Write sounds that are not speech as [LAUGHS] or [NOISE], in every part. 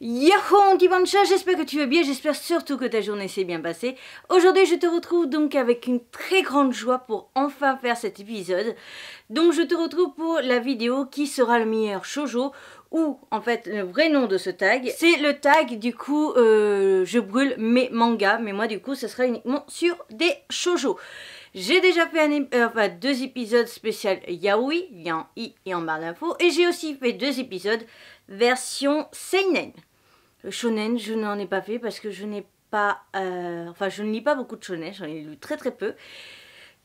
Yahoo mon petit j'espère que tu vas bien, j'espère surtout que ta journée s'est bien passée. Aujourd'hui je te retrouve donc avec une très grande joie pour enfin faire cet épisode. Donc je te retrouve pour la vidéo qui sera le meilleur shoujo ou en fait le vrai nom de ce tag. C'est le tag du coup euh, je brûle mes mangas mais moi du coup ce sera uniquement sur des shoujo. J'ai déjà fait euh, deux épisodes spéciaux yaoi, il y a en i et en barre d'infos et j'ai aussi fait deux épisodes version seinen. Shonen, je n'en ai pas fait parce que je n'ai pas... Euh, enfin, je ne lis pas beaucoup de shonen, j'en ai lu très très peu.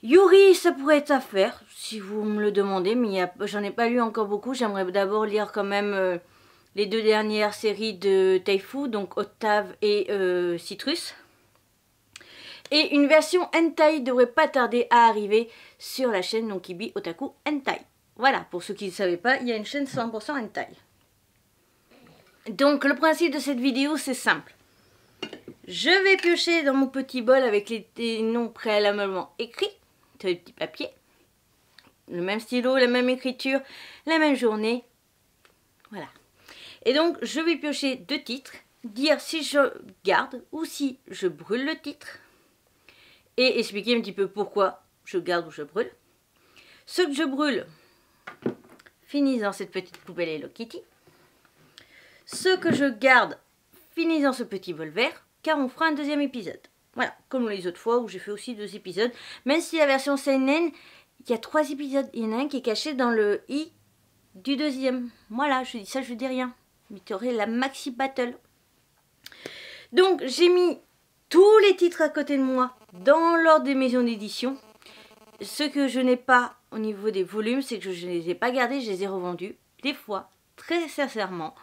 Yuri, ça pourrait être à faire, si vous me le demandez, mais j'en ai pas lu encore beaucoup. J'aimerais d'abord lire quand même euh, les deux dernières séries de Taifu, donc Octave et euh, Citrus. Et une version hentai devrait pas tarder à arriver sur la chaîne donc Ibi Otaku Hentai. Voilà, pour ceux qui ne savaient pas, il y a une chaîne 100% hentai. Donc le principe de cette vidéo c'est simple. Je vais piocher dans mon petit bol avec les, noms préalablement écrits sur les petits papiers. Le même stylo, la même écriture, la même journée. Voilà. Et donc je vais piocher deux titres, dire si je garde ou si je brûle le titre. Et expliquer un petit peu pourquoi je garde ou je brûle. Ce que je brûle finit dans cette petite poubelle Hello Kitty. Ce que je garde finit dans ce petit bol vert, car on fera un deuxième épisode. Voilà, comme les autres fois où j'ai fait aussi deux épisodes. Même si la version CNN, il y a trois épisodes. Il y en a un qui est caché dans le i du deuxième. Voilà, je dis ça, je dis rien. Mais tu aurais la maxi battle. Donc, j'ai mis tous les titres à côté de moi dans l'ordre des maisons d'édition. Ce que je n'ai pas au niveau des volumes, c'est que je ne les ai pas gardés, je les ai revendus. Des fois, très sincèrement,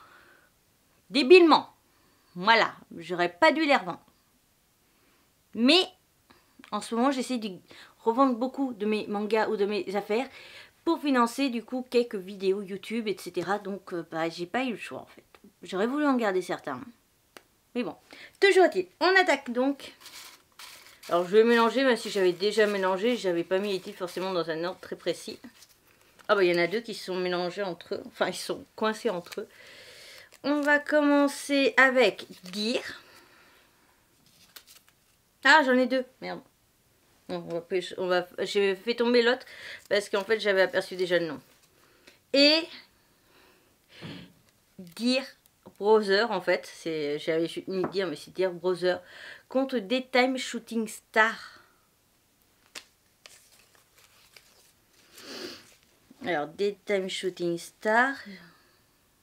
débilement. Voilà, j'aurais pas dû les revendre. Mais en ce moment, j'essaie de revendre beaucoup de mes mangas ou de mes affaires pour financer du coup quelques vidéos YouTube, etc. Donc, euh, bah, j'ai pas eu le choix en fait. J'aurais voulu en garder certains. Mais bon, toujours est-il. On attaque donc. Alors, je vais mélanger, même si j'avais déjà mélangé, j'avais pas mis les titres forcément dans un ordre très précis. Ah bah, il y en a deux qui sont mélangés entre eux. Enfin, ils sont coincés entre eux. On va commencer avec Gear. Ah, j'en ai deux. Merde. on va, J'ai fait tomber l'autre parce qu'en fait, j'avais aperçu déjà le nom. Et Gear Browser, en fait. J'avais mis dire, mais c'est Gear Browser. Contre Daytime Shooting Star. Alors, Daytime Shooting Star.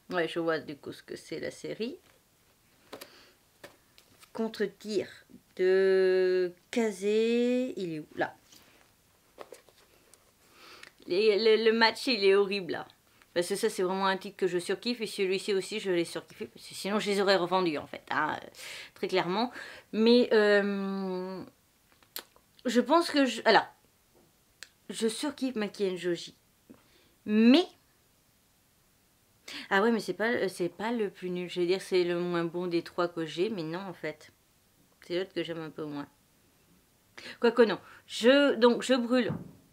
Ouais, je vois du coup ce que c'est la série. Contre-tir de Kazé. Il est où? Là. le, match, il est horrible là. Parce que ça, c'est vraiment un titre que je surkiffe. Et celui-ci aussi, je l'ai surkiffé. Parce que sinon, je les aurais revendus en fait. Hein, très clairement. Mais euh, je pense que je. Alors, je surkiffe Maki Joji. Mais ah ouais, mais c'est pas, euh, c'est pas le plus nul. Je veux dire, c'est le moins bon des trois que j'ai, mais non, en fait. C'est l'autre que j'aime un peu moins. Quoique non. Je, donc, je brûle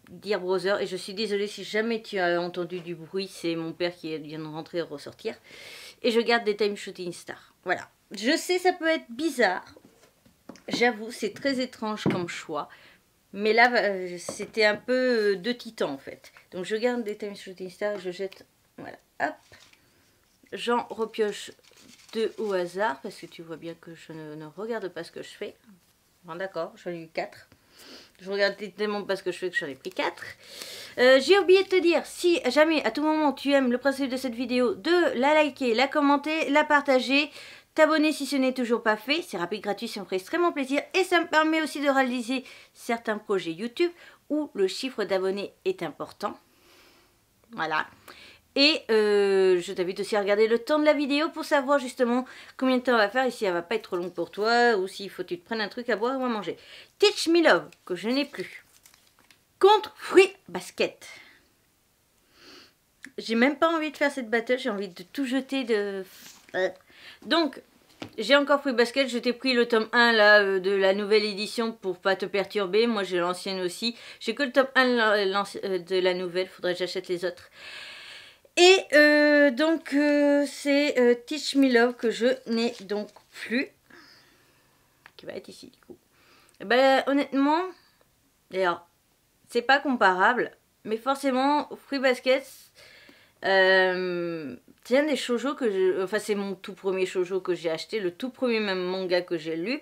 Dear Brother, et je suis désolée si jamais tu as entendu du bruit, c'est mon père qui vient de rentrer et ressortir. Et je garde des Time Shooting Stars. Voilà. Je sais, ça peut être bizarre. J'avoue, c'est très étrange comme choix. Mais là, euh, c'était un peu euh, de titan en fait. Donc je garde des Time Shooting Stars, je jette. Voilà. Hop j'en repioche deux au hasard parce que tu vois bien que je ne, regarde pas ce que je fais. Bon, D'accord, j'en ai eu quatre. Je regarde tellement pas ce que je fais que j'en ai pris quatre. Euh, j'ai oublié de te dire, si jamais à tout moment tu aimes le principe de cette vidéo, de la liker, la commenter, la partager, t'abonner si ce n'est toujours pas fait. C'est rapide, gratuit, ça me ferait extrêmement plaisir. Et ça me permet aussi de réaliser certains projets YouTube où le chiffre d'abonnés est important. Voilà. Et euh, je t'invite aussi à regarder le temps de la vidéo pour savoir justement combien de temps on va faire et si elle va pas être trop longue pour toi ou s'il faut que tu te prennes un truc à boire ou à manger. Teach Me Love, que je n'ai plus. Contre Fruit Basket. J'ai même pas envie de faire cette battle, j'ai envie de tout jeter de... Euh. Donc, j'ai encore Fruit Basket, je t'ai pris le tome 1 là, euh, de la nouvelle édition pour pas te perturber. Moi j'ai l'ancienne aussi. J'ai que le tome 1 de la nouvelle, faudrait que j'achète les autres. Et euh, donc, euh, c'est euh, Teach Me Love que je n'ai donc plus. Qui va être ici, du coup. Eh ben, honnêtement, d'ailleurs, c'est pas comparable. Mais forcément, Free Basket, c'est des shoujo que je... Enfin, c'est mon tout premier shoujo que j'ai acheté. Le tout premier même manga que j'ai lu.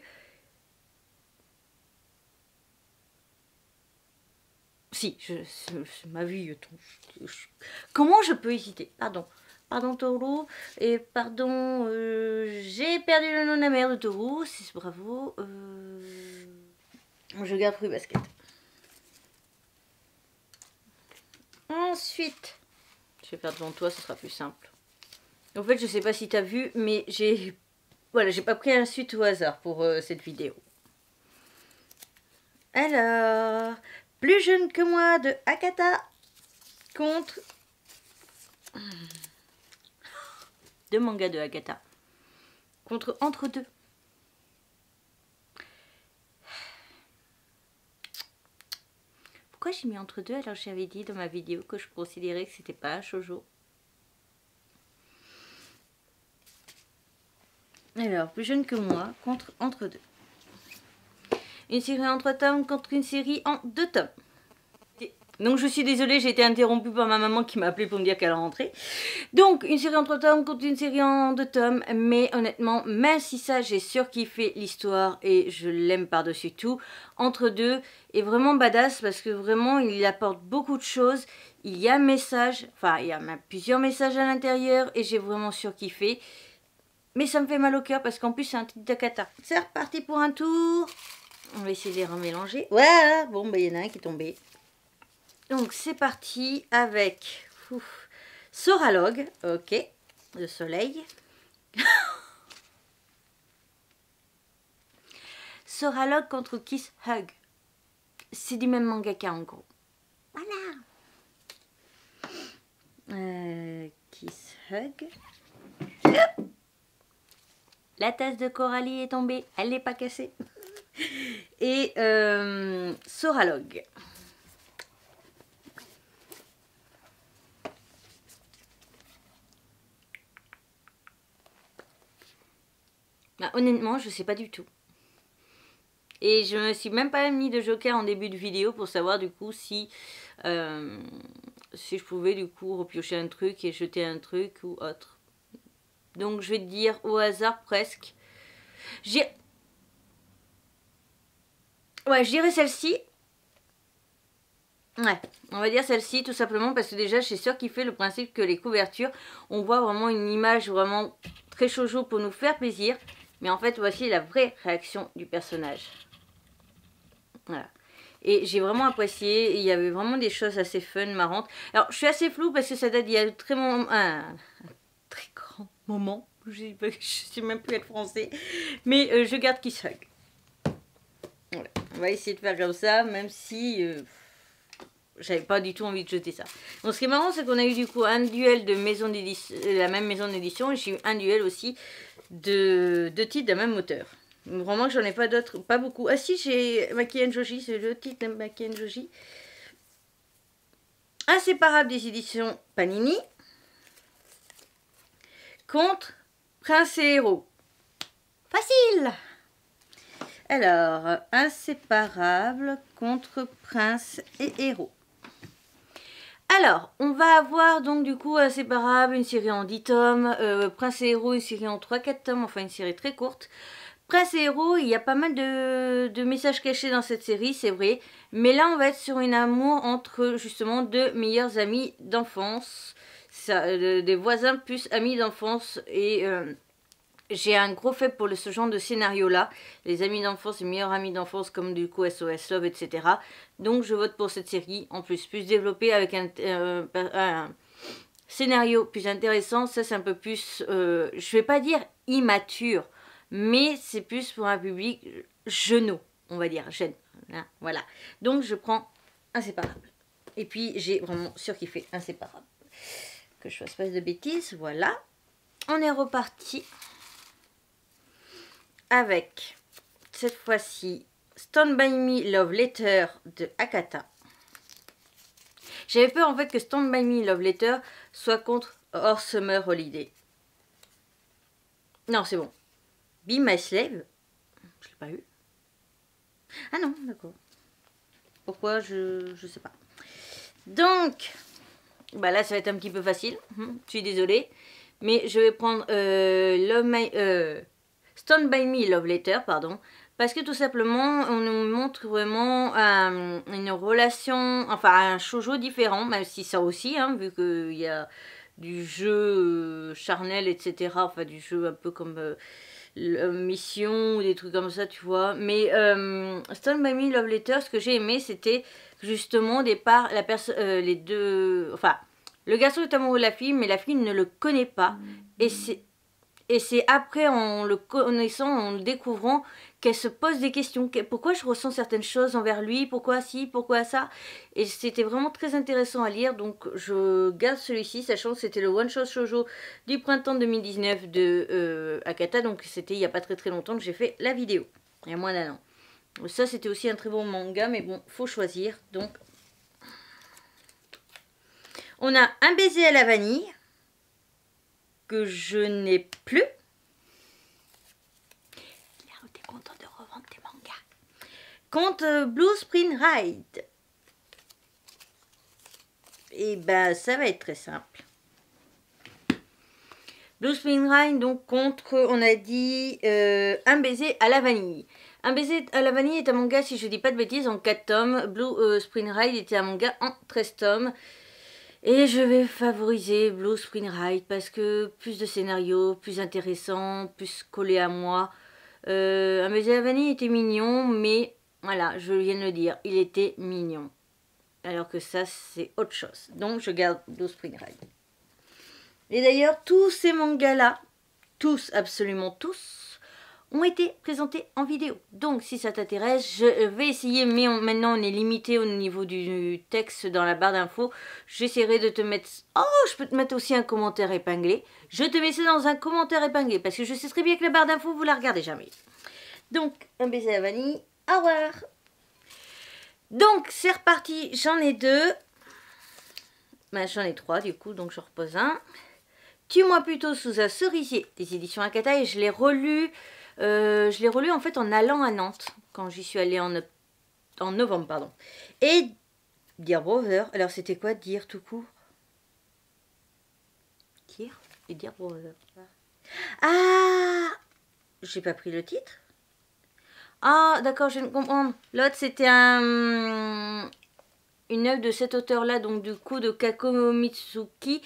Si, je, ma vie. comment je peux hésiter? Pardon. Pardon Toru. Et pardon, euh, j'ai perdu le nom de la mère de Toru. C'est bravo. Euh, je garde Fruit Basket. Ensuite, je vais faire devant toi, ce sera plus simple. En fait, je sais pas si tu as vu, mais j'ai voilà, j'ai pas pris un suite au hasard pour euh, cette vidéo. Alors, plus jeune que moi de Akata contre deux mangas de Akata contre entre deux. Pourquoi j'ai mis entre deux alors j'avais dit dans ma vidéo que je considérais que c'était pas un shoujo? Alors, plus jeune que moi contre entre deux. Une série en trois tomes contre une série en deux tomes. Donc je suis désolée, j'ai été interrompue par ma maman qui m'a appelé pour me dire qu'elle rentrait. Donc une série en trois tomes contre une série en deux tomes. Mais honnêtement, même si ça, j'ai surkiffé l'histoire et je l'aime par-dessus tout. Entre deux est vraiment badass parce que vraiment il apporte beaucoup de choses. Il y a un message, enfin il y a plusieurs messages à l'intérieur et j'ai vraiment surkiffé. Mais ça me fait mal au cœur parce qu'en plus c'est un titre de kata. C'est reparti pour un tour. On va essayer de les remélanger. Voilà, bon, bah, il y en a un qui est tombé. Donc, c'est parti avec ouf, Soralog, ok, le soleil. [LAUGHS] Soralog contre Kiss Hug. C'est du même mangaka en gros. Voilà. Euh, Kiss Hug. La tasse de Coralie est tombée, elle n'est pas cassée [LAUGHS] et euh, Soralog. Bah, honnêtement, je sais pas du tout. Et je me suis même pas mis de joker en début de vidéo pour savoir du coup si, euh, si je pouvais du coup repiocher un truc et jeter un truc ou autre. Donc je vais te dire au hasard presque. J'ai Ouais, je dirais celle-ci. Ouais, on va dire celle-ci tout simplement parce que déjà je suis sûre qu'il fait le principe que les couvertures, on voit vraiment une image vraiment très shoujo pour nous faire plaisir. Mais en fait, voici la vraie réaction du personnage. Voilà. Et j'ai vraiment apprécié, il y avait vraiment des choses assez fun, marrantes. Alors, je suis assez floue parce que ça date d'il y a très, un, très grand moment. Je ne [LAUGHS] sais même plus être français. Mais euh, je garde Kiss On va essayer de faire comme ça, même si euh, j'avais pas du tout envie de jeter ça. Donc ce qui est marrant, c'est qu'on a eu du coup un duel de maison d'édition, euh, la même maison d'édition, et j'ai eu un duel aussi de deux titres d'un même auteur. Vraiment que j'en ai pas d'autres, pas beaucoup. Ah si, j'ai Maki Joji, c'est le titre de Maki Joji. Inséparable des éditions Panini. Contre Prince et Héros. Facile alors, inséparable contre prince et héros. Alors, on va avoir donc du coup inséparable, une série en 10 tomes, euh, Prince et héros, une série en 3-4 tomes, enfin une série très courte. Prince et héros, il y a pas mal de, messages cachés dans cette série, c'est vrai. Mais là, on va être sur une amour entre justement deux meilleurs amis d'enfance. Euh, des voisins plus amis d'enfance et... Euh, j'ai un gros fait pour ce genre de scénario-là. Les amis d'enfance, les meilleurs amis d'enfance, comme du coup SOS Love, etc. Donc je vote pour cette série. En plus, plus développée avec un, euh, scénario plus intéressant. Ça, c'est un peu plus, euh, je vais pas dire immature, mais c'est plus pour un public genou, on va dire, jeune. Hein, voilà. Donc je prends Inséparable. Et puis j'ai vraiment surkiffé Inséparable. Que je fasse pas de bêtises, voilà. On est reparti avec cette fois-ci Stand By Me Love Letter de Akata. J'avais peur en fait que Stand By Me Love Letter soit contre Or Summer Holiday. Non, c'est bon. Be My Slave. Je l'ai pas eu. Ah non, d'accord. Pourquoi Je je sais pas. Donc, bah là, ça va être un petit peu facile. Hum, je suis désolée. Mais je vais prendre euh, My, euh, Stone by Me Love Letter, pardon. Parce que tout simplement, on nous montre vraiment euh, une relation, enfin un shoujo différent, même si ça aussi, hein, vu qu'il y a du jeu euh, charnel, etc. Enfin, du jeu un peu comme euh, Mission ou des trucs comme ça, tu vois. Mais Stone by Me Love Letter, ce que j'ai aimé, c'était justement au départ, la les deux. Enfin, le garçon est amoureux de la fille, mais la fille ne le connaît pas. Et c'est et c'est après, en le connaissant, en le découvrant, qu'elle se pose des questions. Pourquoi je ressens certaines choses envers lui? Pourquoi si Pourquoi ça? Et c'était vraiment très intéressant à lire. Donc je garde celui-ci, sachant que c'était le One Shot Shoujo du printemps 2019 de euh, Akata. Donc c'était il n'y a pas très très longtemps que j'ai fait la vidéo. Il y a moins d'un an. Ça c'était aussi un très bon manga, mais bon, faut choisir. Donc on a un baiser à la vanille que je n'ai plus. t'es content de revendre tes mangas. Contre Blue Spring Ride. Et eh ben ça va être très simple. Blue Spring Ride, donc contre, on a dit, euh, un baiser à la vanille. Un baiser à la vanille est un manga, si je dis pas de bêtises, en 4 tomes. Blue euh, Spring Ride était un manga en 13 tomes. Et je vais favoriser Blue Spring Ride parce que plus de scénarios, plus intéressant, plus collé à moi. Euh, à vanille était mignon, mais voilà, je viens de le dire, il était mignon. Alors que ça, c'est autre chose. Donc, je garde Blue Spring Ride. Et d'ailleurs, tous ces mangas-là, tous, absolument tous, ont été présentés en vidéo. Donc si ça t'intéresse, je vais essayer, mais maintenant on est limité au niveau du texte dans la barre d'infos. J'essaierai de te mettre... Oh, je peux te mettre aussi un commentaire épinglé. Je te mets ça dans un commentaire épinglé, parce que je sais très bien que la barre d'infos, vous la regardez jamais. Donc, un baiser à vanille. Au revoir Donc, c'est reparti. J'en ai deux. Ben, J'en ai trois, du coup, donc je repose un. Tue-moi plutôt sous un cerisier des éditions Akata et je l'ai relu euh, je l'ai relu en fait en allant à Nantes, quand j'y suis allée en, novembre. pardon. Et Dear Brother, alors c'était quoi Dire tout court? Dire et Dear Brother. Ah J'ai pas pris le titre Ah d'accord, je viens de. L'autre c'était un une œuvre de cet auteur-là, donc du coup de Kako Mitsuki,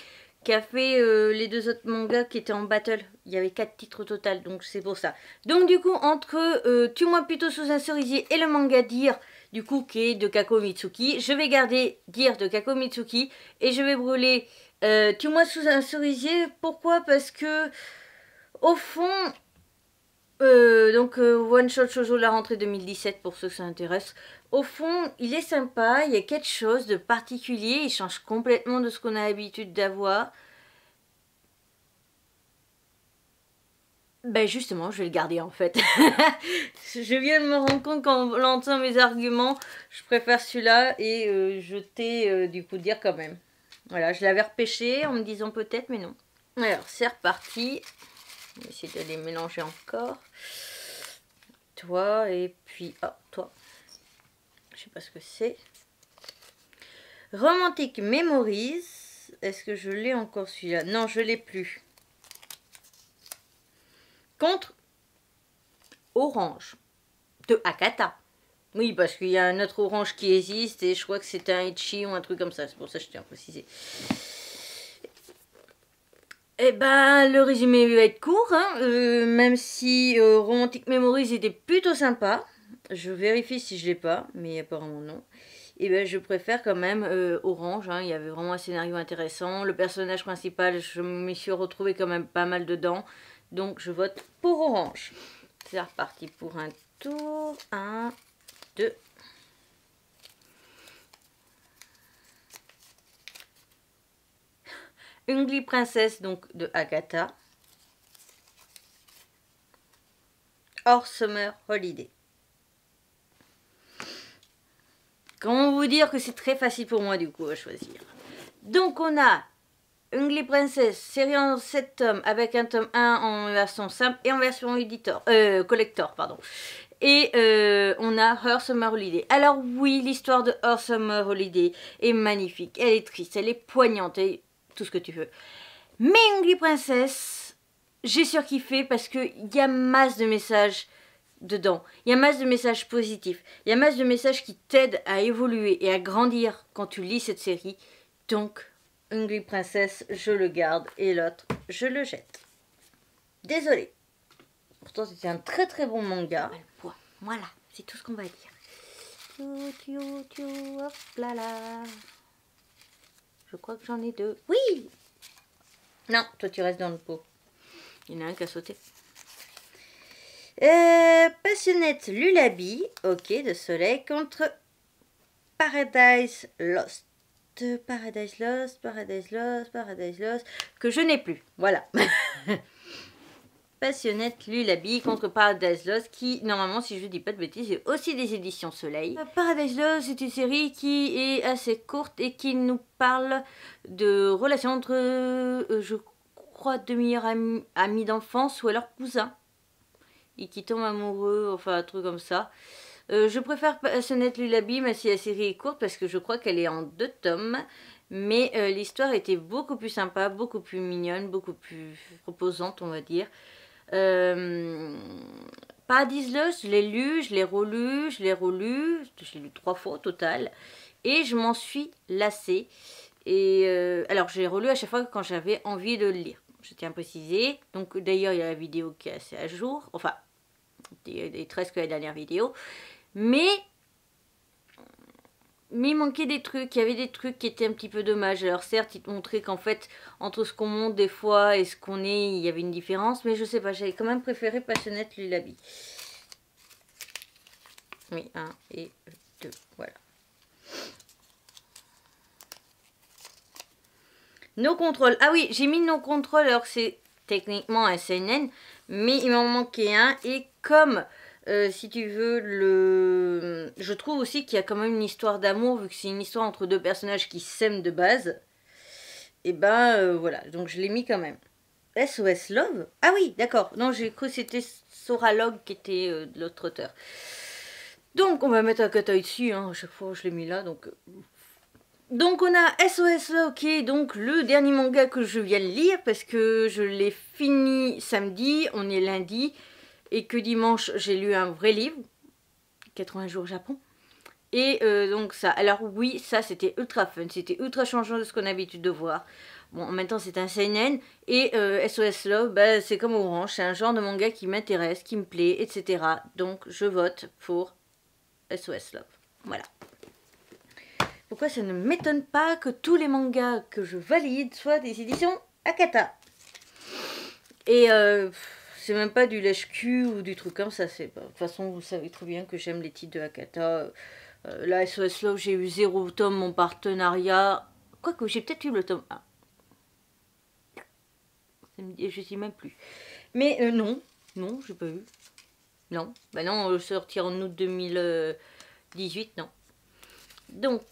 qui a fait euh, les deux autres mangas qui étaient en battle. Il y avait quatre titres au total, donc c'est pour ça. Donc du coup, entre euh, Tue-moi plutôt sous un cerisier et le manga Dire, du coup, qui est de Kako Mitsuki, je vais garder Dire de Kako Mitsuki et je vais brûler euh, Tue-moi sous un cerisier. Pourquoi? Parce que, au fond, donc One Shot Shoujo la rentrée 2017 pour ceux que ça intéresse. Au fond, il est sympa, il y a quelque chose de particulier, il change complètement de ce qu'on a l'habitude d'avoir. Ben justement, je vais le garder en fait. [LAUGHS] je viens de me rendre compte qu'en lançant mes arguments, je préfère celui-là et euh, je t'ai euh, du coup dire quand même. Voilà, je l'avais repêché en me disant peut-être, mais non. Alors, c'est reparti. On va essayer de les mélanger encore. Toi et puis... Oh, toi. Je sais pas ce que c'est. Romantic Memories. Est-ce que je l'ai encore celui-là? Non, je l'ai plus. Contre Orange de Akata. Oui, parce qu'il y a un autre orange qui existe et je crois que c'est un Ichi ou un truc comme ça. C'est pour ça que je tiens à préciser. Eh ben, le résumé va être court, hein. euh, même si euh, Romantic Memories était plutôt sympa. Je vérifie si je l'ai pas, mais apparemment non. Et eh ben je préfère quand même euh, Orange, hein. il y avait vraiment un scénario intéressant. Le personnage principal, je me suis retrouvée quand même pas mal dedans. Donc je vote pour Orange. C'est reparti pour un tour. 1, 2. Ungly Princesse donc de Agatha. Or Summer Holiday. Comment vous dire que c'est très facile pour moi du coup à choisir. Donc on a Ungly Princess, série en 7 tomes, avec un tome 1 en version simple et en version euh, collector, pardon. Et euh, on a Her Summer Holiday. Alors oui, l'histoire de Her Summer Holiday est magnifique, elle est triste, elle est poignante, et tout ce que tu veux. Mais Ungly Princess, j'ai surkiffé parce qu'il y a masse de messages dedans. Il y a masse de messages positifs. Il y a masse de messages qui t'aident à évoluer et à grandir quand tu lis cette série. Donc, Hungry Princess, je le garde et l'autre, je le jette. Désolée. Pourtant, c'était un très très bon manga. Voilà, c'est tout ce qu'on va dire. là là. Je crois que j'en ai deux. Oui Non, toi tu restes dans le pot. Il y en a un qui a sauté. Euh, passionnette Lulabi, ok, de soleil, contre Paradise Lost. Paradise Lost, Paradise Lost, Paradise Lost, que je n'ai plus, voilà. [LAUGHS] Passionnette Lulabi contre Paradise Lost, qui, normalement, si je dis pas de bêtises, est aussi des éditions Soleil. Euh, Paradise Lost, c'est une série qui est assez courte et qui nous parle de relations entre, euh, je crois, deux meilleurs amis, amis d'enfance ou alors cousins et qui tombe amoureux, enfin un truc comme ça. Euh, je préfère Sonnette Lullaby, mais si la série est courte, parce que je crois qu'elle est en deux tomes. Mais euh, l'histoire était beaucoup plus sympa, beaucoup plus mignonne, beaucoup plus proposante, on va dire. Euh, Paradise Lost, je l'ai lu, je l'ai relu, je l'ai relu, je l'ai lu trois fois au total. Et je m'en suis lassée. Et euh, alors, j'ai relu à chaque fois quand j'avais envie de le lire. Je tiens à préciser. Donc, d'ailleurs, il y a la vidéo qui est assez à jour. Enfin, des, 13 que la dernière vidéo. Mais, mais il manquait des trucs, il y avait des trucs qui étaient un petit peu dommages. Alors certes, il te montrait qu'en fait, entre ce qu'on monte des fois et ce qu'on est, il y avait une différence. Mais je sais pas, j'avais quand même préféré Passionnette Lulabi. Oui, un et deux, voilà. Nos contrôles. Ah oui, j'ai mis nos contrôles alors c'est techniquement un CNN, mais il m'en manquait un. Et comme, euh, si tu veux, le... je trouve aussi qu'il y a quand même une histoire d'amour, vu que c'est une histoire entre deux personnages qui s'aiment de base. Et ben euh, voilà, donc je l'ai mis quand même. SOS Love? Ah oui, d'accord. Non, j'ai cru que c'était Sora Log qui était euh, l'autre auteur. Donc on va mettre un cut dessus, hein. à chaque fois je l'ai mis là, donc donc on a SOS ok, donc le dernier manga que je viens de lire parce que je l'ai fini samedi, on est lundi, et que dimanche j'ai lu un vrai livre, 80 jours au Japon. Et euh, donc ça, alors oui, ça c'était ultra fun, c'était ultra changeant de ce qu'on a l'habitude de voir. Bon, en c'est un seinen, et SOS euh, Love, bah, c'est comme Orange, c'est un genre de manga qui m'intéresse, qui me plaît, etc. Donc je vote pour SOS Love. Voilà. Pourquoi ça ne m'étonne pas que tous les mangas que je valide soient des éditions Akata? Et euh, c'est même pas du lèche-cul ou du truc comme ça. De toute façon, vous savez très bien que j'aime les titres de Akata. Euh, là, SOS Love, j'ai eu zéro tome, mon partenariat. Quoique, j'ai peut-être eu le tome 1. Je sais même plus. Mais euh, non, non, j'ai pas eu. Non, bah non, sortir en août 2018, non. Donc,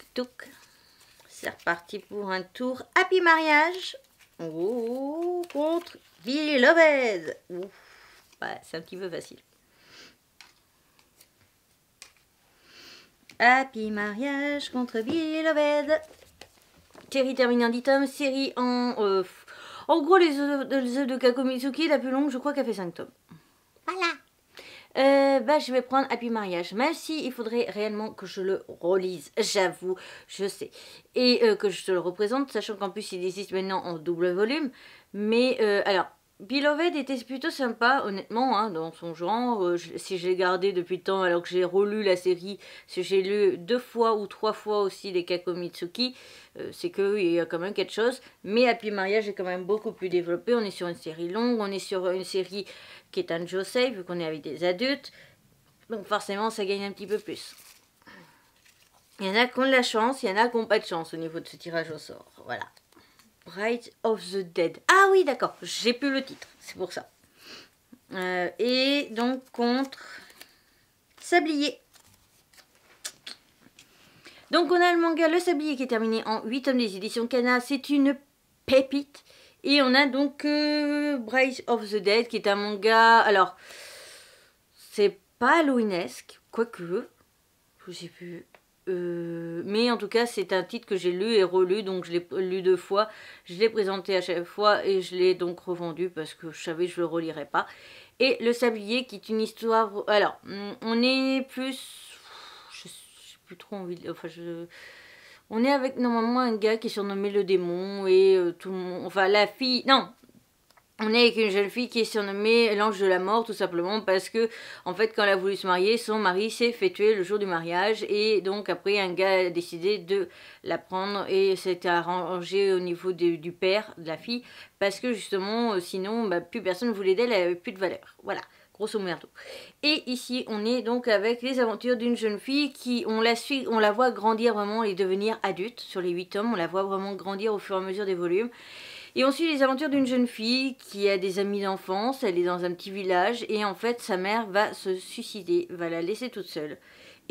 c'est reparti pour un tour Happy Mariage oh, contre Billy Lopez. C'est un petit peu facile. Happy Mariage contre Lopez. Série terminée en 10 tomes, série en... Euh, en gros, les œufs de Kakomitsuki, la plus longue, je crois qu'elle fait 5 tomes. Voilà euh, bah, je vais prendre Happy Mariage, même si il faudrait réellement que je le relise, j'avoue, je sais. Et euh, que je te le représente, sachant qu'en plus il existe maintenant en double volume. Mais euh, alors, Beloved était plutôt sympa, honnêtement, hein, dans son genre. Euh, si je l'ai gardé depuis le temps, alors que j'ai relu la série, si j'ai lu deux fois ou trois fois aussi les Kakomitsuki, euh, c'est qu'il y a quand même quelque chose. Mais Happy Mariage est quand même beaucoup plus développé. On est sur une série longue, on est sur une série qui est un Josei, vu qu'on est avec des adultes. Donc forcément, ça gagne un petit peu plus. Il y en a qui ont de la chance, il y en a qui n'ont pas de chance au niveau de ce tirage au sort. Voilà. Bride of the Dead. Ah oui, d'accord, j'ai plus le titre, c'est pour ça. Euh, et donc contre Sablier. Donc on a le manga Le Sablier qui est terminé en 8 tomes des éditions Kana. C'est une pépite. Et on a donc euh, Brace of the Dead qui est un manga. Alors, c'est pas Halloweenesque, quoique. Je sais plus. Euh, mais en tout cas, c'est un titre que j'ai lu et relu, donc je l'ai lu deux fois. Je l'ai présenté à chaque fois et je l'ai donc revendu parce que je savais que je le relirais pas. Et Le Sablier, qui est une histoire. Alors, on est plus. Je sais plus trop envie. Enfin, je. On est avec normalement un gars qui est surnommé le démon et euh, tout le monde. Enfin, la fille. Non, on est avec une jeune fille qui est surnommée l'ange de la mort tout simplement parce que en fait quand elle a voulu se marier son mari s'est fait tuer le jour du mariage et donc après un gars a décidé de la prendre et s'était arrangé au niveau du père de la fille parce que justement euh, sinon bah, plus personne ne voulait d'elle elle avait plus de valeur voilà grosso modo. Et ici, on est donc avec les aventures d'une jeune fille qui, on la suit, on la voit grandir vraiment et devenir adulte sur les 8 tomes. On la voit vraiment grandir au fur et à mesure des volumes. Et on suit les aventures d'une jeune fille qui a des amis d'enfance, elle est dans un petit village et en fait sa mère va se suicider, va la laisser toute seule.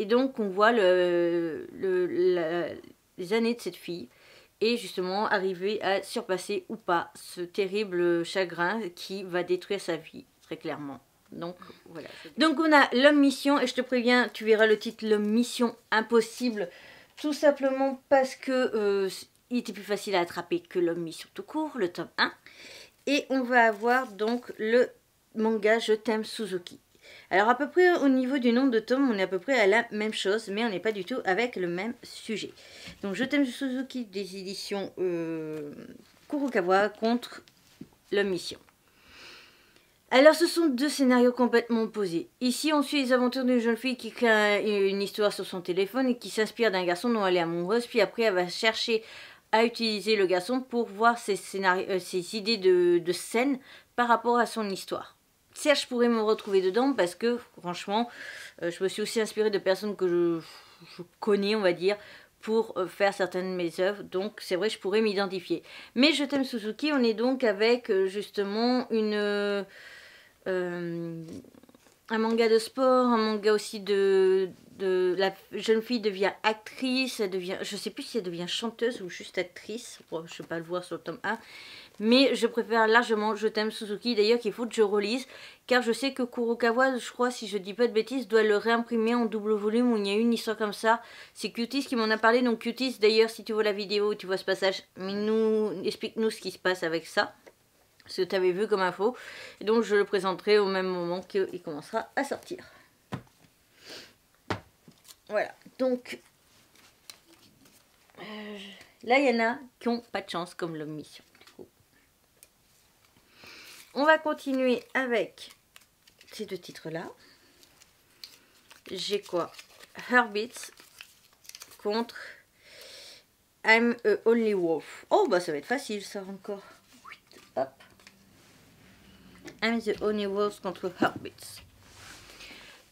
Et donc on voit le, les années de cette fille et justement arriver à surpasser ou pas ce terrible chagrin qui va détruire sa vie, très clairement. Donc voilà. Donc on a l'homme mission et je te préviens, tu verras le titre l'homme mission impossible tout simplement parce que euh, il était plus facile à attraper que l'homme mission tout court, le tome 1. Et on va avoir donc le manga Je t'aime Suzuki. Alors à peu près au niveau du nombre de tomes, on est à peu près à la même chose, mais on n'est pas du tout avec le même sujet. Donc Je t'aime Suzuki des éditions euh, Kurokawa contre l'homme mission. Alors ce sont deux scénarios complètement opposés. Ici on suit les aventures d'une jeune fille qui crée une histoire sur son téléphone et qui s'inspire d'un garçon dont elle est amoureuse, puis après elle va chercher à utiliser le garçon pour voir ses, euh, ses idées de, de scène par rapport à son histoire. Certes, je pourrais me retrouver dedans parce que, franchement, euh, je me suis aussi inspirée de personnes que je, connais, on va dire, pour euh, faire certaines de mes œuvres. Donc, c'est vrai, je pourrais m'identifier. Mais Je t'aime Suzuki, on est donc avec, justement, une... un manga de sport, un manga aussi de, de la jeune fille devient actrice, elle devient, je sais plus si elle devient chanteuse ou juste actrice, je ne vais pas le voir sur le tome 1, mais je préfère largement Je t'aime Suzuki, d'ailleurs qu'il faut que je relise, car je sais que Kurokawa, je crois, si je dis pas de bêtises, doit le réimprimer en double volume, où il y a une histoire comme ça, c'est Cutis qui m'en a parlé, donc Cutis, d'ailleurs, si tu vois la vidéo, tu vois ce passage, nous, explique-nous ce qui se passe avec ça, ce que tu avais vu comme info, et donc je le présenterai au même moment qu'il commencera à sortir. Voilà, donc euh, là il y en a qui n'ont pas de chance comme l'homme mission. On va continuer avec ces deux titres-là. J'ai quoi? Herbits contre I'm a Only Wolf. Oh, bah ça va être facile ça encore. I'm the Only Wolf contre Herbits.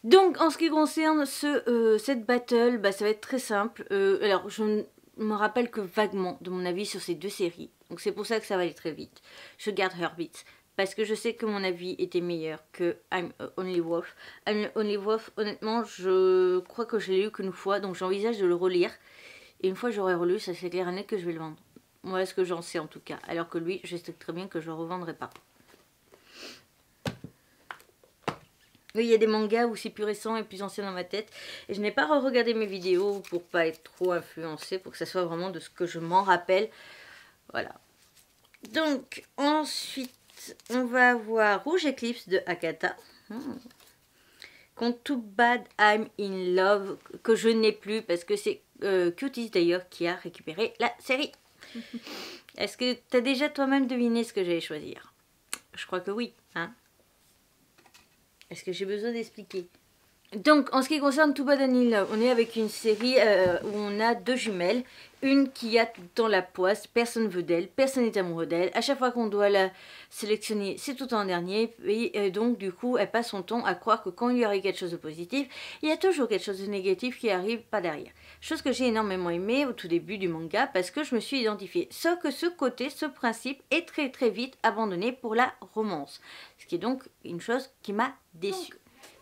Donc en ce qui concerne ce, euh, cette battle, bah, ça va être très simple. Euh, alors je me rappelle que vaguement de mon avis sur ces deux séries. Donc c'est pour ça que ça va aller très vite. Je garde Herbit. Parce que je sais que mon avis était meilleur que I'm Only Wolf. I'm Only Wolf, honnêtement, je crois que je l'ai lu qu'une fois. Donc j'envisage de le relire. Et une fois que j'aurai relu, ça c'est clair et net que je vais le vendre. Moi, ce que j'en sais en tout cas. Alors que lui, je sais très bien que je le revendrai pas. Il y a des mangas où c'est plus récent et plus ancien dans ma tête. Et je n'ai pas re-regardé mes vidéos pour pas être trop influencée, pour que ça soit vraiment de ce que je m'en rappelle. Voilà. Donc, ensuite, on va avoir Rouge Eclipse de Akata. Hmm. Contre Too Bad I'm in Love, que je n'ai plus parce que c'est euh, Cuties d'ailleurs qui a récupéré la série. [LAUGHS] Est-ce que tu as déjà toi-même deviné ce que j'allais choisir? Je crois que oui. Hein est-ce que j'ai besoin d'expliquer? Donc, en ce qui concerne Too on est avec une série euh, où on a deux jumelles. Une qui a tout le temps la poisse, personne veut d'elle, personne n'est amoureux d'elle. À chaque fois qu'on doit la sélectionner, c'est tout en dernier. Et euh, donc, du coup, elle passe son temps à croire que quand il y arrive quelque chose de positif, il y a toujours quelque chose de négatif qui arrive pas derrière. Chose que j'ai énormément aimé au tout début du manga parce que je me suis identifiée. Sauf que ce côté, ce principe est très très vite abandonné pour la romance. Ce qui est donc une chose qui m'a déçue.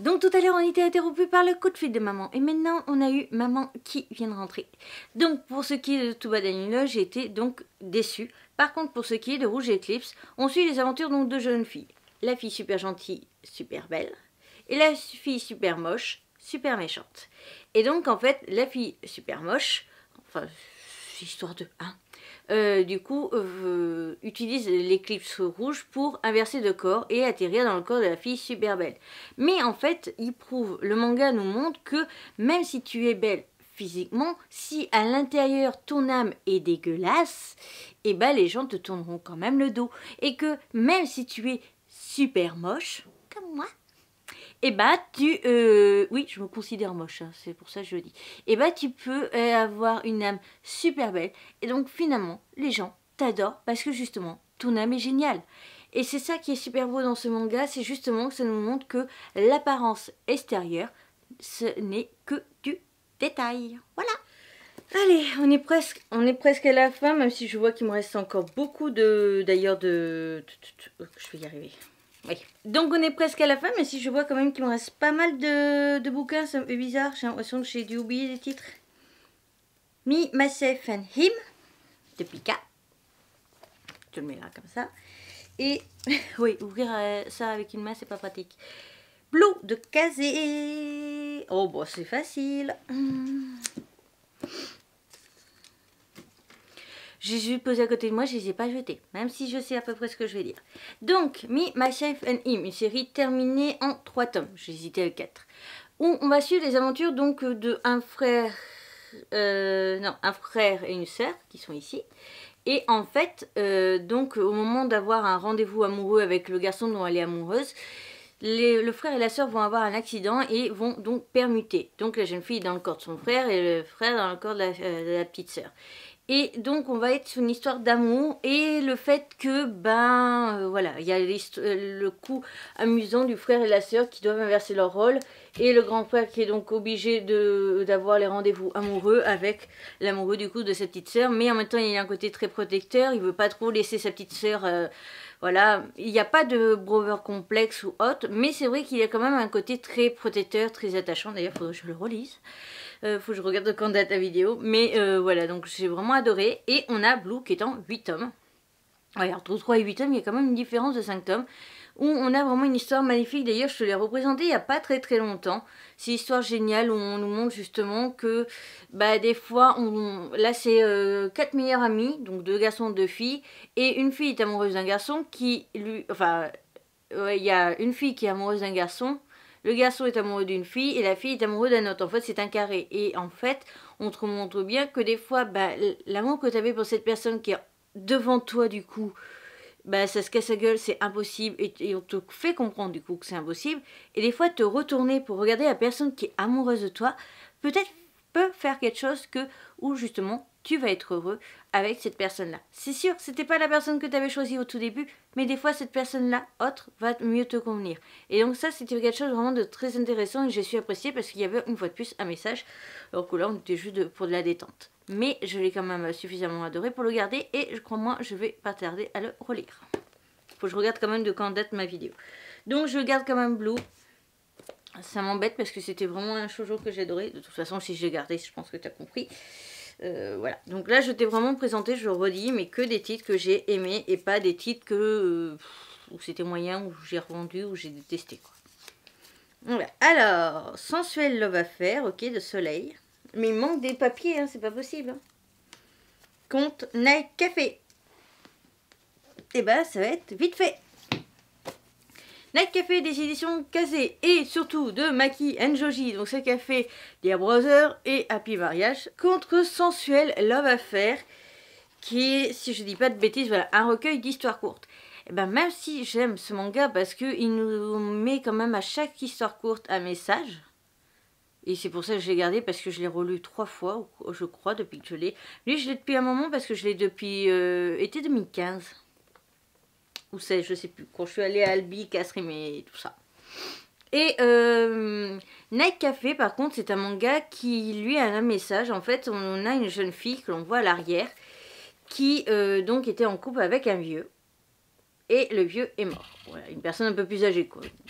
Tout à l'heure on était interrompu par le coup de fil de maman et maintenant on a eu maman qui vient de rentrer. Donc pour ce qui est de Touba Danilo j'ai été donc déçue Par contre, pour ce qui est de Rouge Eclipse, on suit les aventures donc de jeunes filles. La fille super gentille, super belle, et la fille super moche, super méchante. Et donc, en fait, la fille super moche, enfin, histoire de... Hein, euh, du coup, euh, utilise l'éclipse rouge pour inverser de corps et atterrir dans le corps de la fille super belle. Mais en fait, il prouve, le manga nous montre que même si tu es belle physiquement, si à l'intérieur ton âme est dégueulasse, eh ben les gens te tourneront quand même le dos. Et que même si tu es super moche, comme moi, et eh bah tu... Euh, oui, je me considère moche, hein, c'est pour ça que je le dis. Et eh bah tu peux euh, avoir une âme super belle. Et donc finalement, les gens t'adorent parce que justement, ton âme est géniale. Et c'est ça qui est super beau dans ce manga, c'est justement que ça nous montre que l'apparence extérieure, ce n'est que du détail. Voilà Allez, on est presque, on est presque à la fin, même si je vois qu'il me reste encore beaucoup de, d'ailleurs de, je vais y arriver. Donc on est presque à la fin, mais si je vois quand même qu'il me reste pas mal de, bouquins, c'est un peu bizarre. J'ai l'impression que j'ai dû oublier des titres. Me, Myself and Him, de Pika. Je le mets là comme ça. Et, [LAUGHS] oui, ouvrir euh, ça avec une main, c'est pas pratique. Blue de Kazé. Oh, bon, c'est facile. J'ai juste posé à côté de moi, je les ai pas jetés, même si je sais à peu près ce que je vais dire. Donc, Me, Myself and Him, une série terminée en trois tomes, j'ai hésité à 4, où on va suivre les aventures donc de un frère, euh, non, un frère et une sœur qui sont ici. Et en fait, euh, donc au moment d'avoir un rendez-vous amoureux avec le garçon dont elle est amoureuse, le frère et la sœur vont avoir un accident et vont donc permuter. Donc la jeune fille dans le corps de son frère et le frère dans le corps de la, euh, de la petite sœur. Et donc on va être sur une histoire d'amour et le fait que, ben euh, voilà, il y a euh, le coup amusant du frère et la sœur qui doivent inverser leur rôle et le grand frère qui est donc obligé d'avoir les rendez-vous amoureux avec l'amoureux du coup de sa petite sœur. Mais en même temps il y a un côté très protecteur, il veut pas trop laisser sa petite sœur... Euh, voilà, il n'y a pas de brother complexe ou autre, mais c'est vrai qu'il y a quand même un côté très protecteur, très attachant. D'ailleurs, il faudrait que je le relise. Euh, faut que je regarde quand date la vidéo. Mais euh, voilà, donc j'ai vraiment adoré. Et on a Blue qui est en 8 tomes. Ouais, entre 3 et 8 tomes, il y a quand même une différence de 5 tomes. Où on a vraiment une histoire magnifique. D'ailleurs, je te l'ai représentée il n'y a pas très très longtemps. C'est une histoire géniale où on nous montre justement que bah, des fois, on, là c'est euh, quatre meilleurs amis, donc deux garçons, deux filles. Et une fille est amoureuse d'un garçon qui lui... Enfin, il y a une fille qui est amoureuse d'un garçon le garçon est amoureux d'une fille et la fille est amoureuse d'un autre. En fait, c'est un carré. Et en fait, on te montre bien que des fois, bah, l'amour que tu avais pour cette personne qui est devant toi, du coup, bah, ça se casse la gueule, c'est impossible. Et, on te fait comprendre, du coup, que c'est impossible. Et des fois, te retourner pour regarder la personne qui est amoureuse de toi, peut-être peut faire quelque chose que, où justement, tu vas être heureux avec cette personne-là. C'est sûr, c'était pas la personne que tu avais choisie au tout début, mais des fois cette personne-là, autre, va mieux te convenir. Et donc ça, c'était quelque chose vraiment de très intéressant et j'ai su apprécier parce qu'il y avait une fois de plus un message, alors que là, on était juste pour de la détente. Mais je l'ai quand même suffisamment adoré pour le garder et je crois moi, je vais pas tarder à le relire. Faut que je regarde quand même de quand date ma vidéo. Donc je garde quand même Blue. Ça m'embête parce que c'était vraiment un shoujo que j'adorais. De toute façon, si je l'ai gardé, je pense que tu as compris. Euh, voilà. Donc là, je t'ai vraiment présenté, je le redis, mais que des titres que j'ai aimés et pas des titres que euh, c'était moyen, où j'ai revendu, où j'ai détesté. Quoi. Voilà. Alors, Sensuel Love Affair, ok, de Soleil. Mais il manque des papiers, hein, c'est pas possible. Hein. Compte Night Café. Et eh ben, ça va être vite fait. Night Café des éditions Kazé et surtout de Maki Njoji, donc c'est café Dear Brother et Happy Mariage, contre Sensuel Love Affair, qui est, si je dis pas de bêtises, voilà, un recueil d'histoires courtes. Et eh ben même si j'aime ce manga parce qu'il nous met quand même à chaque histoire courte un message, et c'est pour ça que je l'ai gardé parce que je l'ai relu trois fois, je crois, depuis que je l'ai. Lui, je l'ai depuis un moment parce que je l'ai depuis euh, été 2015 ou c'est, je sais plus, quand je suis allée à Albi, Casrim et tout ça. Et euh, Night Café, par contre, c'est un manga qui, lui, a un message. En fait, on a une jeune fille que l'on voit à l'arrière, qui, euh, donc, était en couple avec un vieux. Et le vieux est mort. Voilà, une personne un peu plus âgée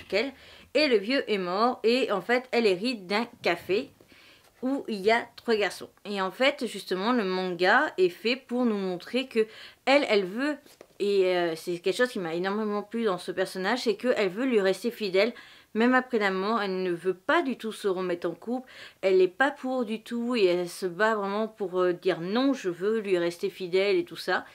qu'elle. Et le vieux est mort. Et en fait, elle hérite d'un café. où il y a trois garçons. Et en fait, justement, le manga est fait pour nous montrer que elle, elle veut, et euh, c'est quelque chose qui m'a énormément plu dans ce personnage, c'est qu'elle veut lui rester fidèle même après la mort, elle ne veut pas du tout se remettre en couple, elle n'est pas pour du tout et elle se bat vraiment pour euh, dire non, je veux lui rester fidèle et tout ça.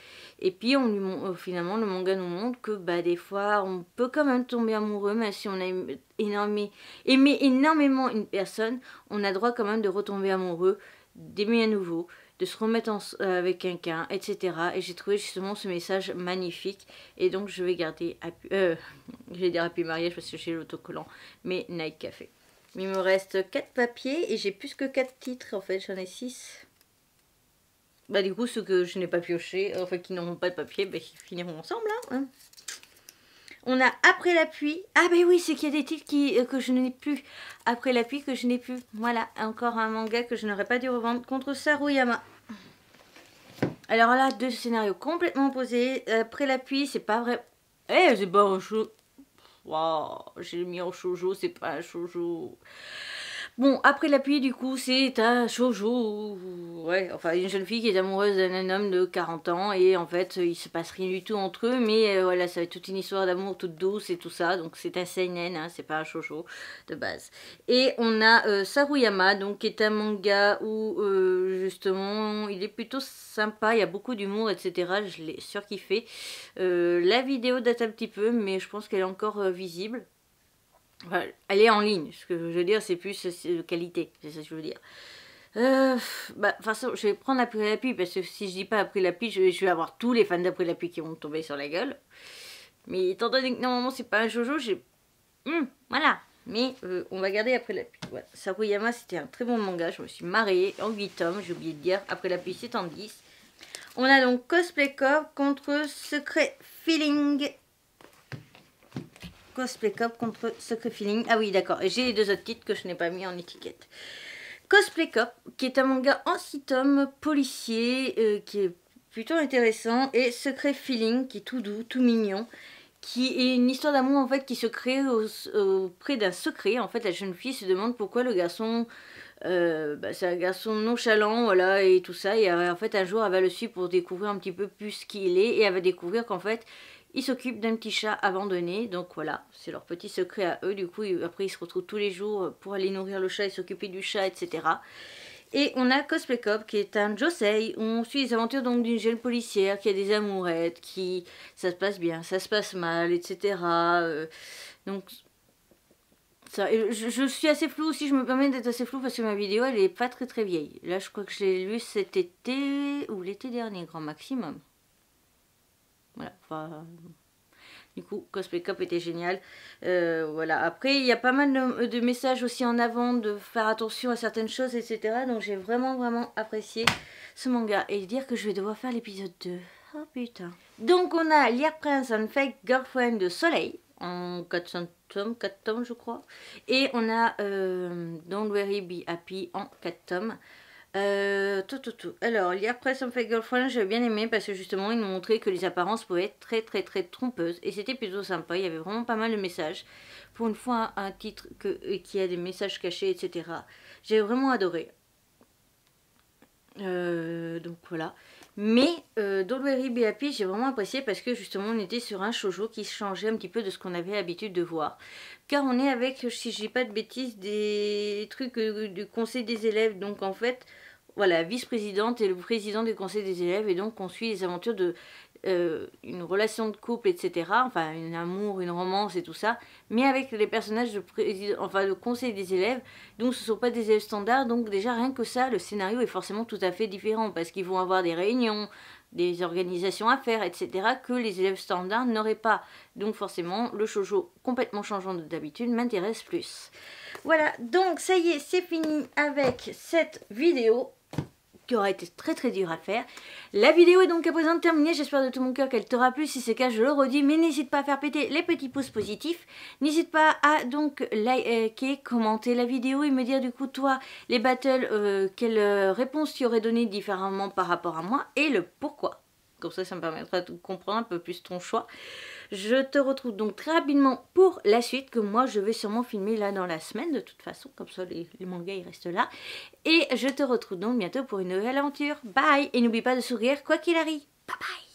Et puis on finalement le manga nous montre que bah, des fois on peut quand même tomber amoureux, même si on a aimé, aimé énormément une personne, on a droit quand même de retomber amoureux, d'aimer à nouveau de se remettre euh, avec quelqu'un, etc. Et j'ai trouvé justement ce message magnifique. Et donc je vais garder, euh, [LAUGHS] vais dire Happy Mariage parce que j'ai l'autocollant, mais Night Café. Il me reste 4 papiers et j'ai plus que 4 titres en fait, j'en ai 6. Bah du coup ceux que je n'ai pas pioché, enfin qui n'auront pas de papier, bah, ils finiront ensemble hein. On a Après la pluie. Ah ben oui, c'est qu'il y a des titres qui, euh, que je n'ai plus. Après la pluie que je n'ai plus. Voilà, encore un manga que je n'aurais pas dû revendre contre Saruyama. Alors là, deux scénarios complètement opposés. Après la pluie, c'est pas vrai. Eh, c'est pas un show. Waouh, j'ai mis en shoujo, c'est pas un shoujo. Bon, après la pluie, du coup, c'est un shoujo. Ouais, enfin, une jeune fille qui est amoureuse d'un homme de 40 ans et en fait, il se passe rien du tout entre eux, mais euh, voilà, ça va être toute une histoire d'amour toute douce et tout ça. Donc, c'est un seinen, hein, c'est pas un shoujo de base. Et on a euh, Saruyama, donc qui est un manga où euh, justement, il est plutôt sympa, il y a beaucoup d'humour, etc. Je l'ai surkiffé. la vidéo date un petit peu, mais je pense qu'elle est encore visible elle est en ligne. Ce que je veux dire, c'est plus de qualité. C'est ça que je veux dire. Euh, bah, façon, je vais prendre après la pluie parce que si je dis pas après la pluie, je vais, avoir tous les fans d'après la pluie qui vont tomber sur la gueule. Mais étant donné que normalement c'est pas un Jojo, j'ai. Hmm, voilà. Mais euh, on va garder après la pluie. Voilà. Sakuyama, c'était un très bon manga. Je me suis marrée en 8 tomes. J'ai oublié de dire. Après la pluie, c'est en 10. On a donc Cosplay Corp contre Secret Feeling Cosplay Cop contre Secret Feeling. Ah oui, d'accord. Et j'ai les deux autres titres que je n'ai pas mis en étiquette. Cosplay Cop, qui est un manga en 6 tomes policier, euh, qui est plutôt intéressant. Et Secret Feeling, qui est tout doux, tout mignon. Qui est une histoire d'amour en fait qui se crée auprès d'un secret. En fait, la jeune fille se demande pourquoi le garçon euh, bah, c'est un garçon nonchalant, voilà, et tout ça. Et en fait, un jour, elle va le suivre pour découvrir un petit peu plus qui il est. Et elle va découvrir qu'en fait, ils s'occupent d'un petit chat abandonné, donc voilà, c'est leur petit secret à eux. Du coup, après, ils se retrouvent tous les jours pour aller nourrir le chat et s'occuper du chat, etc. Et on a Cosplay Cop qui est un Josei où on suit les aventures donc d'une jeune policière qui a des amourettes, qui ça se passe bien, ça se passe mal, etc. Euh, donc ça, je, je, suis assez floue aussi, je me permets d'être assez floue parce que ma vidéo elle est pas très très vieille. Là je crois que je l'ai lu cet été ou l'été dernier grand maximum. Voilà. du coup, Cosplay Cop était génial. Euh, voilà. Après, il y a pas mal de, messages aussi en avant de faire attention à certaines choses, etc. Donc j'ai vraiment, vraiment apprécié ce manga. Et dire que je vais devoir faire l'épisode 2. Oh putain. Donc on a Lear Prince and Fake Girlfriend de Soleil en 400 tomes, 4 tomes je crois. Et on a euh, Don't Worry Be Happy en 4 tomes. Euh, tout, tout, tout. Alors, hier Press on Fake Girlfriend, j'avais bien aimé parce que justement, ils nous montraient que les apparences pouvaient être très, très, très trompeuses. Et c'était plutôt sympa. Il y avait vraiment pas mal de messages. Pour une fois, un titre euh, qui a des messages cachés, etc. J'ai vraiment adoré. Euh, donc voilà. Mais euh, Don't Worry Be Happy, j'ai vraiment apprécié parce que justement on était sur un shoujo qui changeait un petit peu de ce qu'on avait l'habitude de voir. Car on est avec, si je dis pas de bêtises, des trucs du conseil des élèves. Donc en fait, voilà, vice-présidente et le président du conseil des élèves. Et donc, on suit les aventures de euh, une relation de couple, etc. Enfin, un amour, une romance et tout ça. Mais avec les personnages de, enfin, de conseil des élèves. Donc, ce ne sont pas des élèves standards. Donc, déjà, rien que ça, le scénario est forcément tout à fait différent. Parce qu'ils vont avoir des réunions, des organisations à faire, etc. que les élèves standards n'auraient pas. Donc, forcément, le shoujo complètement changeant d'habitude m'intéresse plus. Voilà, donc ça y est, c'est fini avec cette vidéo qui aura été très très dur à faire. La vidéo est donc à présent terminée, j'espère de tout mon cœur qu'elle t'aura plu, si c'est le cas je le redis, mais n'hésite pas à faire péter les petits pouces positifs, n'hésite pas à donc liker, commenter la vidéo et me dire du coup toi les battles, euh, quelle euh, réponse tu aurais donné différemment par rapport à moi et le pourquoi. Comme ça, ça me permettra de comprendre un peu plus ton choix. Je te retrouve donc très rapidement pour la suite que moi je vais sûrement filmer là dans la semaine de toute façon. Comme ça les, mangas ils restent là. Et je te retrouve donc bientôt pour une nouvelle aventure. Bye Et n'oublie pas de sourire quoi qu'il arrive. Bye bye